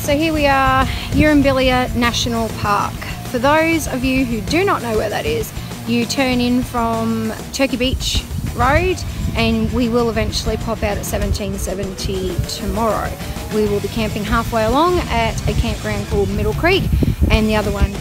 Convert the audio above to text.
So here we are, Eurimbula National Park. For those of you who do not know where that is, you turn in from Turkey Beach Road and we will eventually pop out at 1770 tomorrow. We will be camping halfway along at a campground called Middle Creek and the other one